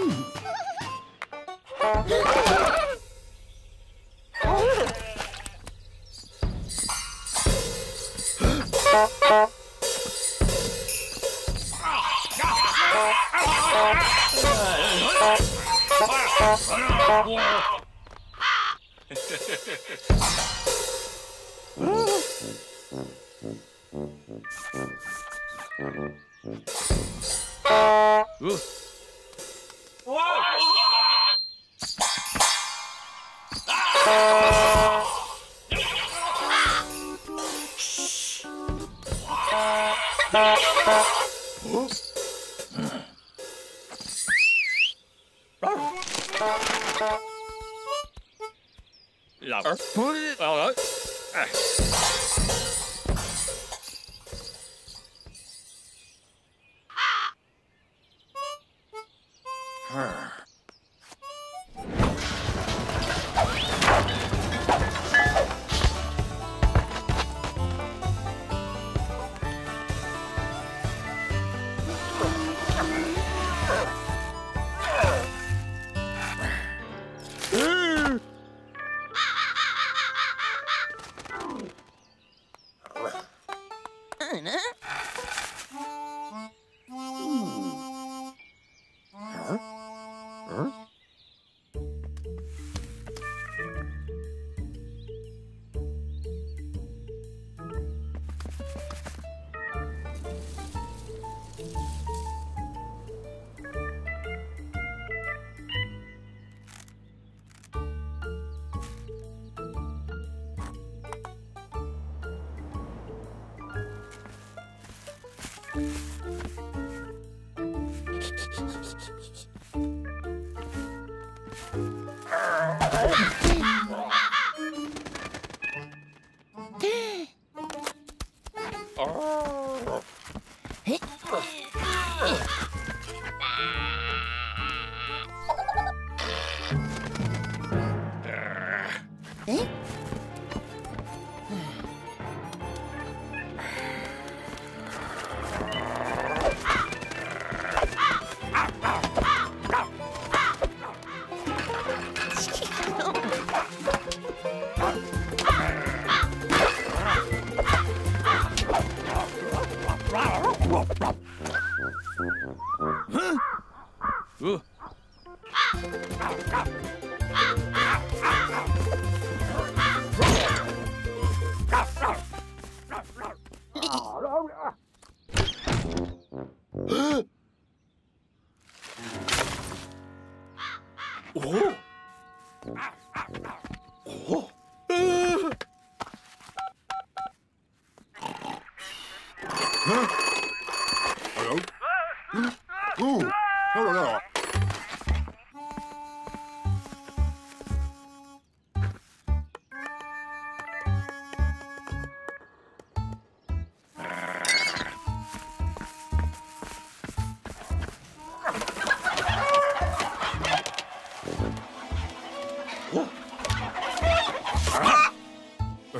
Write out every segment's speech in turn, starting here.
Hmm.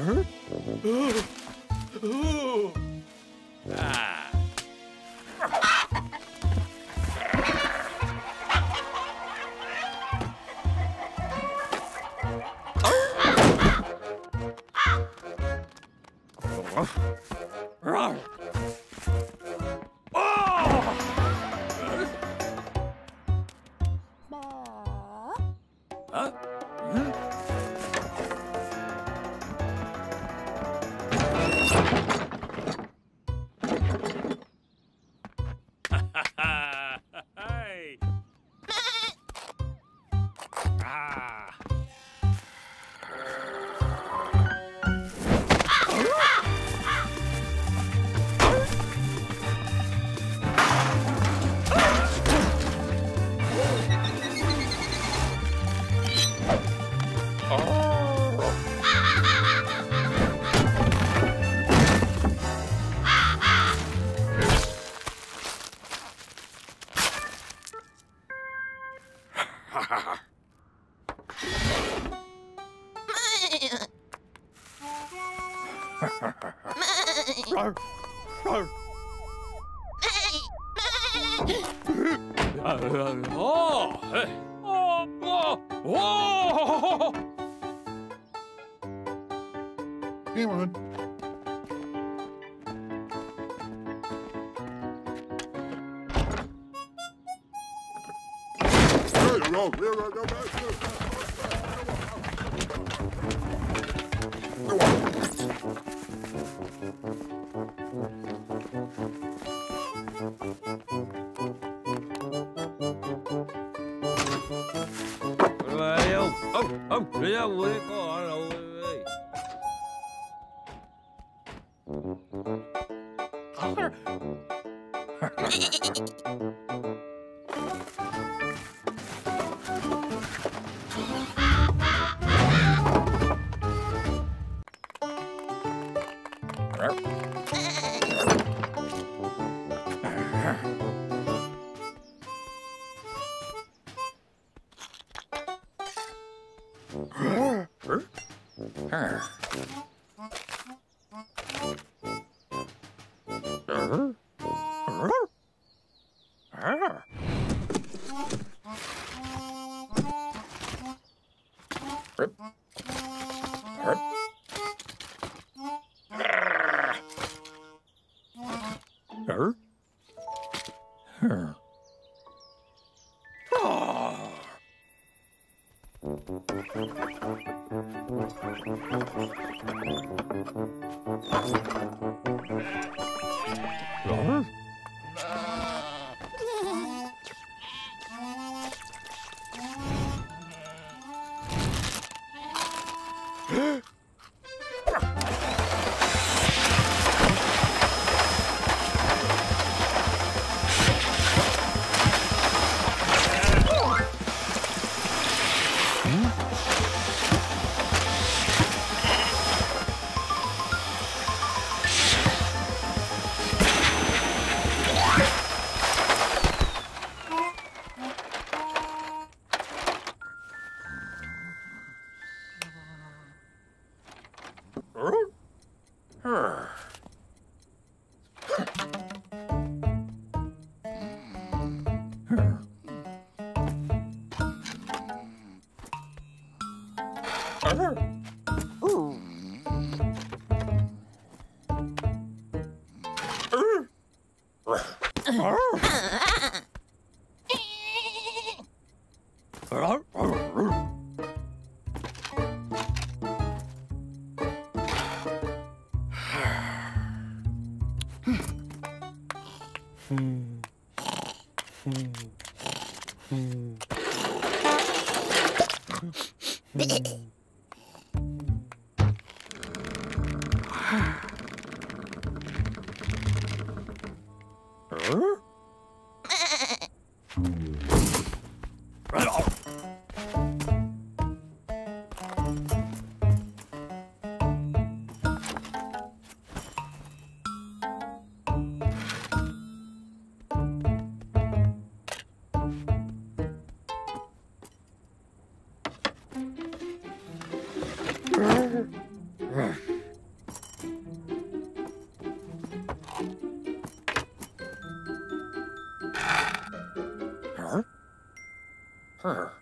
Huh? ah. There you go. There you go. Go on. Ê, huh. her.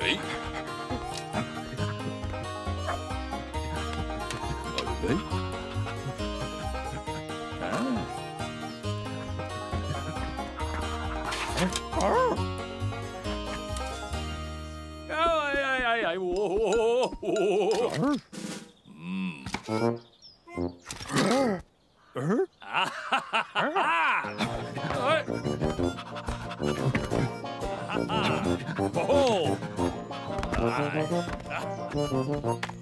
Đấy Rồi đấy à. Ai ai ai ai Ồ. Ồ. Ồ. Ồ. Mm-hmm.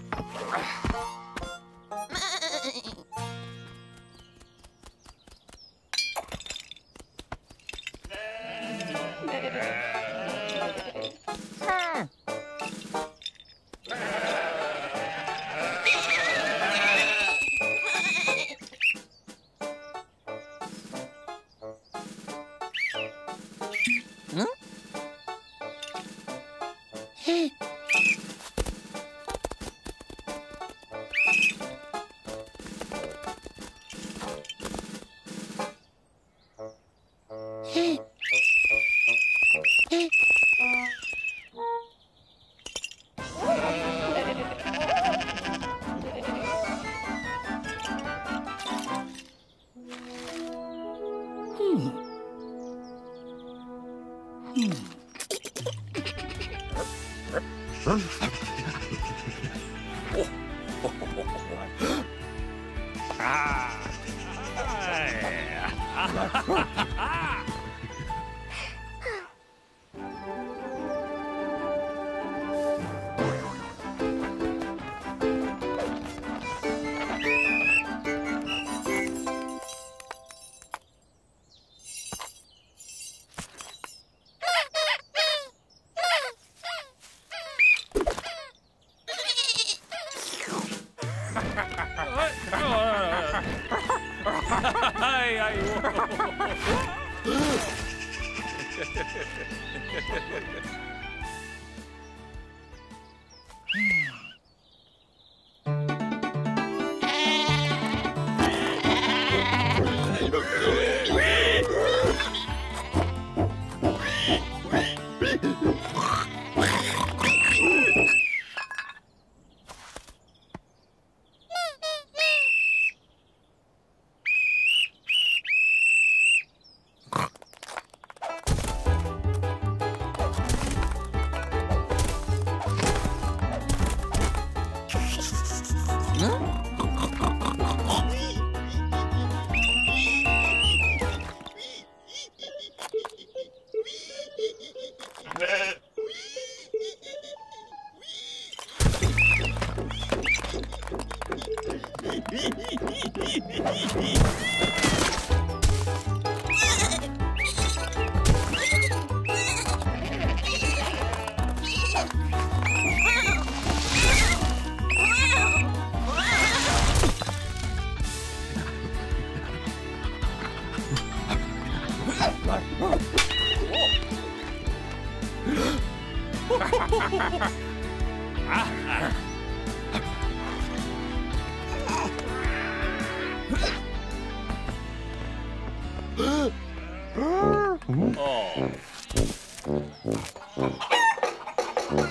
Ой.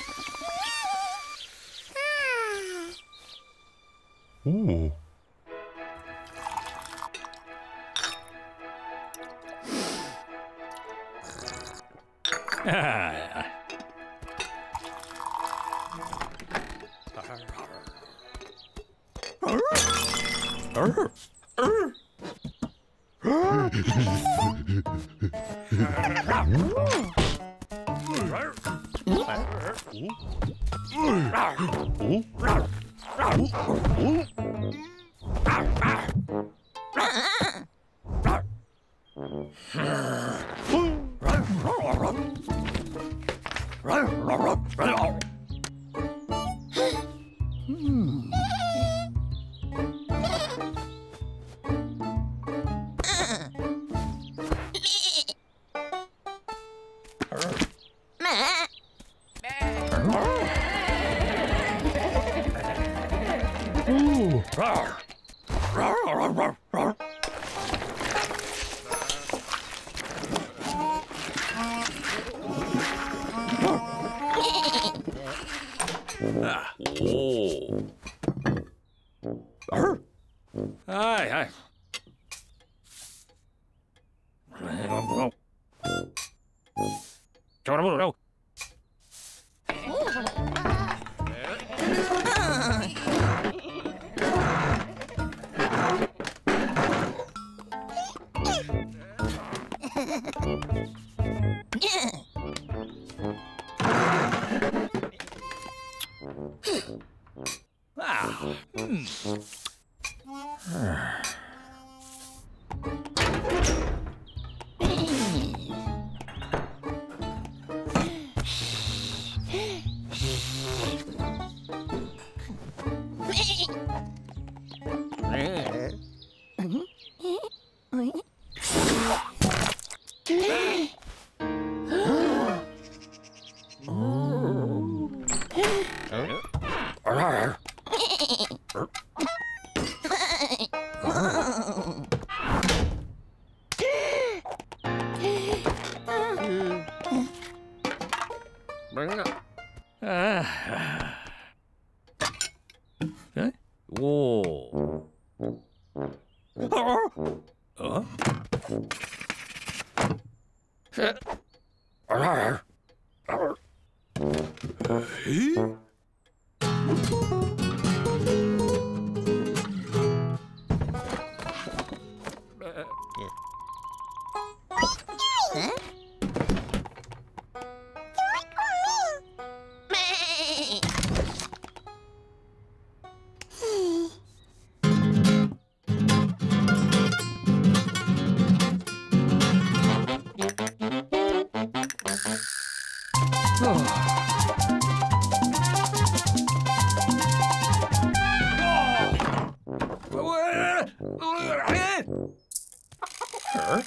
Oh,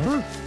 Yeah.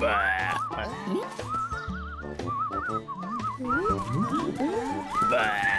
Bah. Bah.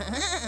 Ha ha ha!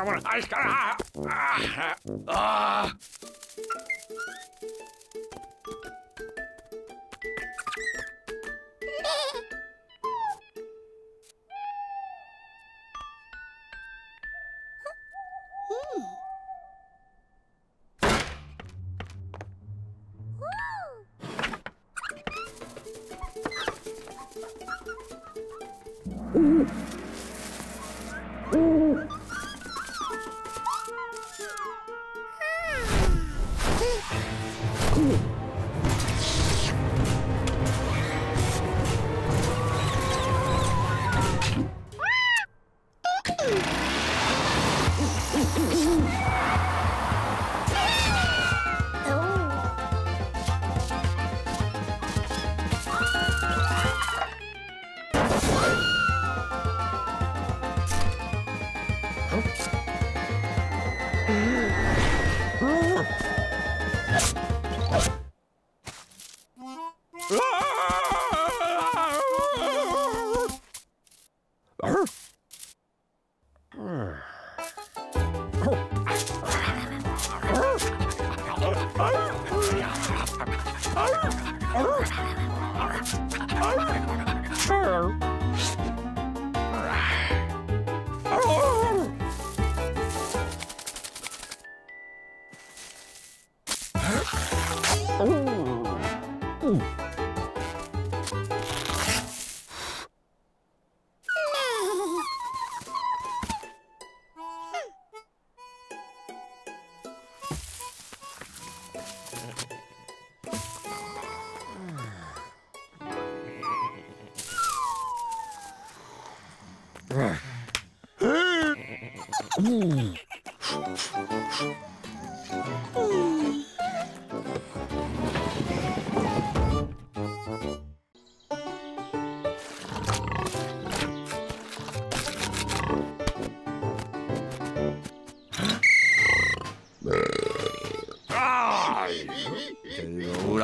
Ah! Đâu đâu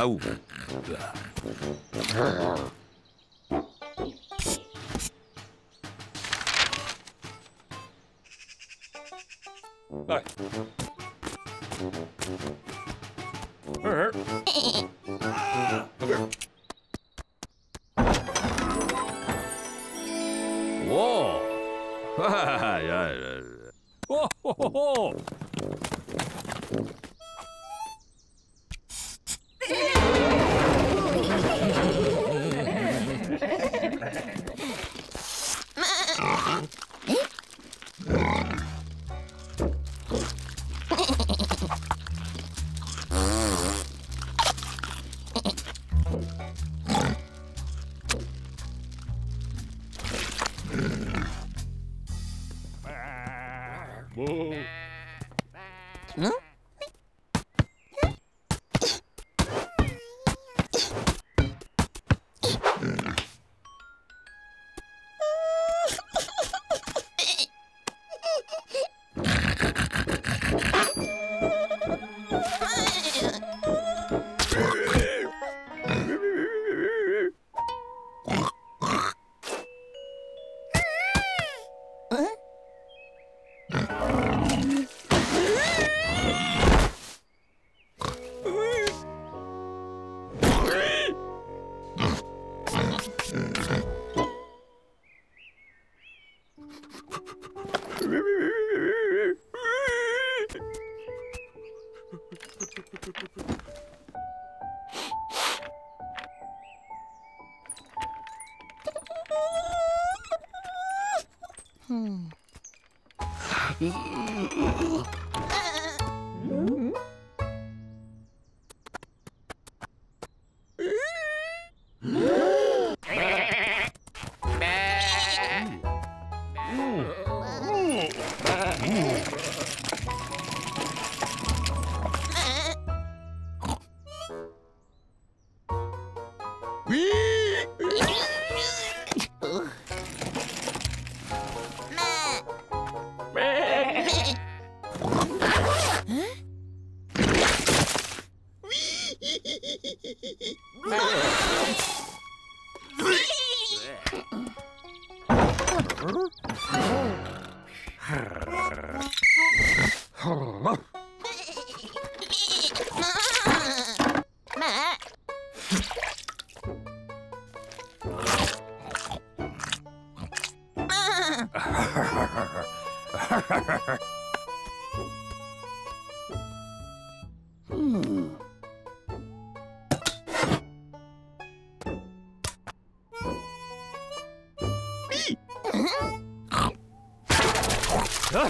Đây. Wow.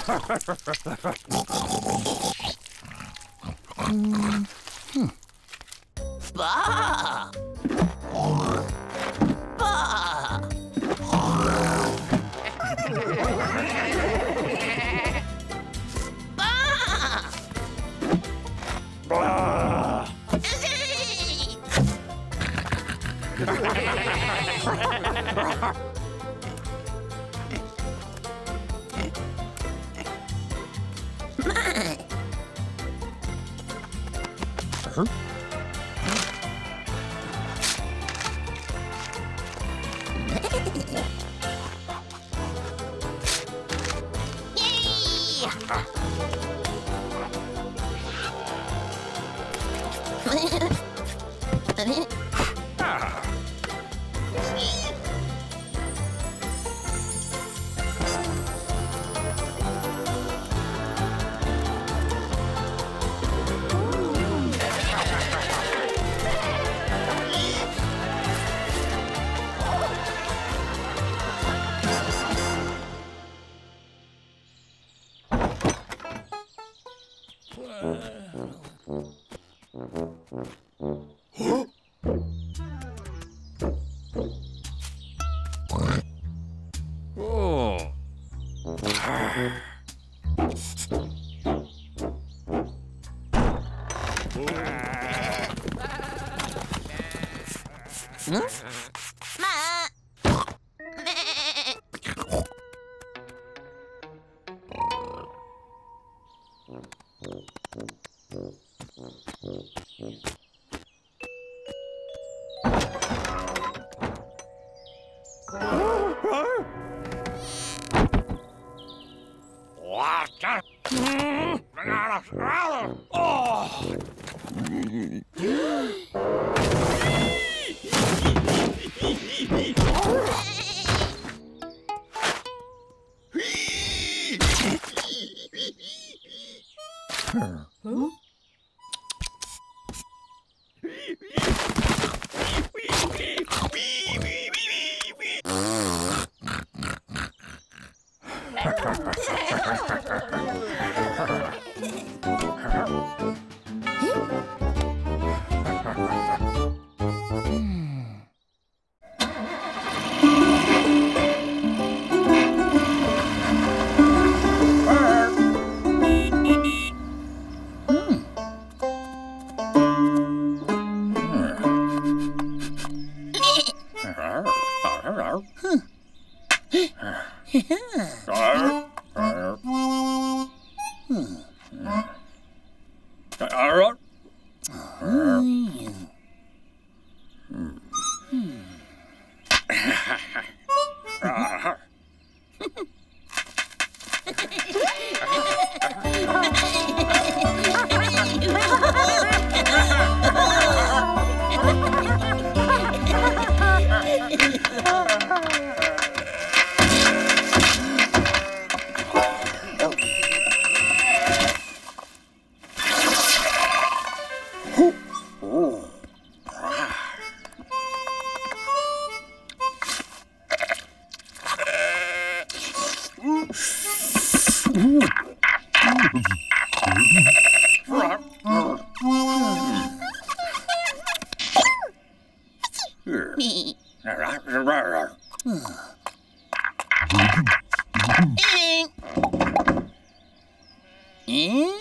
Oh. はい。Ah!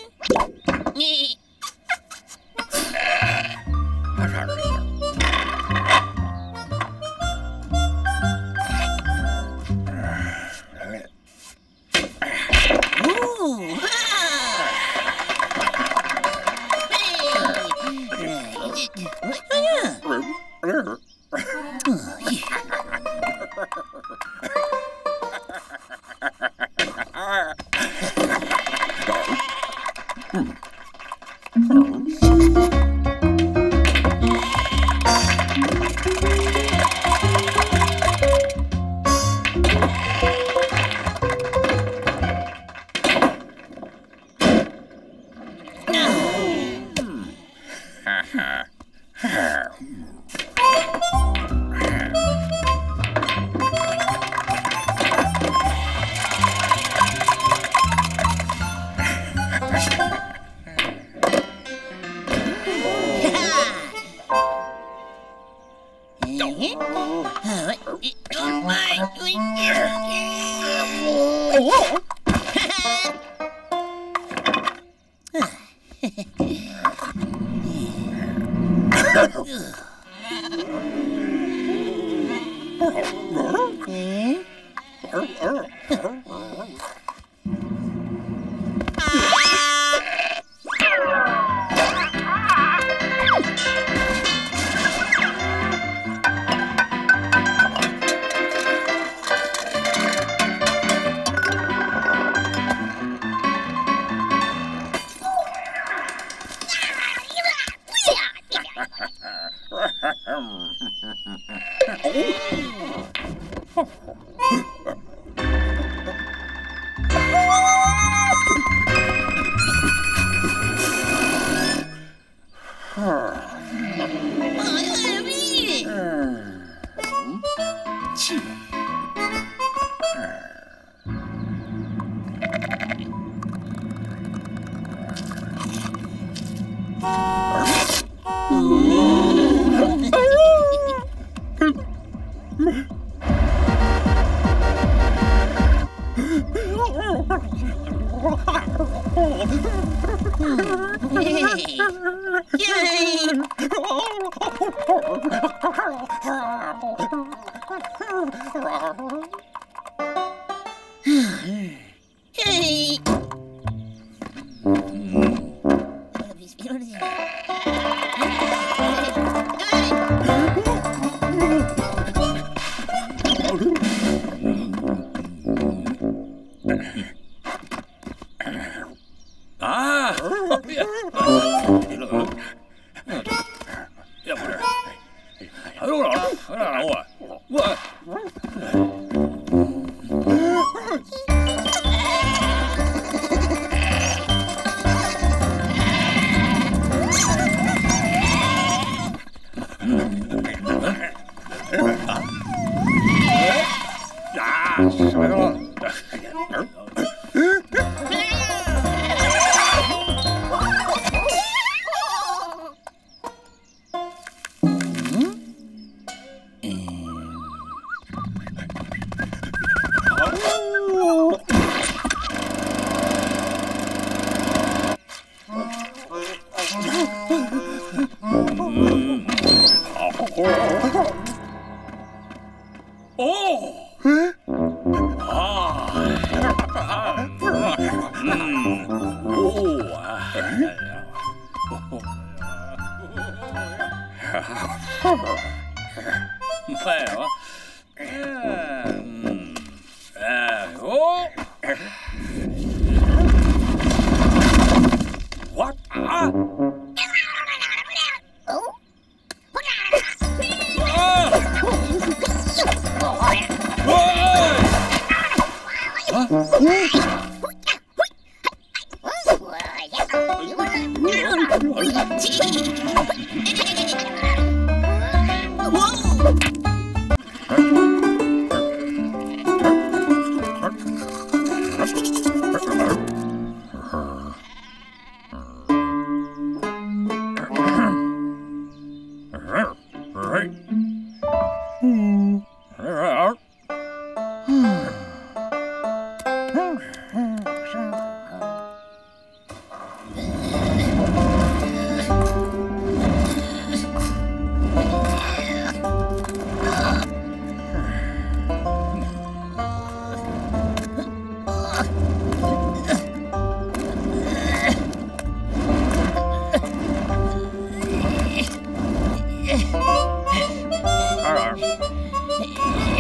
Yeah.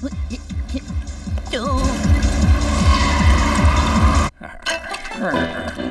Yeah, yeah, yeah. Huh? Oh. Ah. Ah.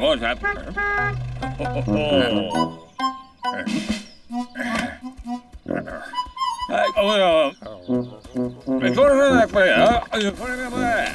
What's up? Oh. Oh, yeah.